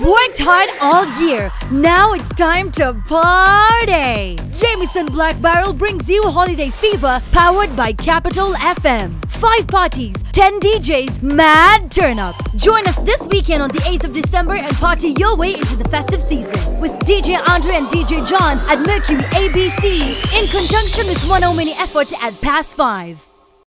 worked hard all year. Now it's time to party! Jameson Black Barrel brings you Holiday Fever powered by Capital FM. Five parties, 10 DJs, mad turn up. Join us this weekend on the 8th of December and party your way into the festive season with DJ Andre and DJ John at Mercury ABC in conjunction with Mwanaume ni Effort at Past 5.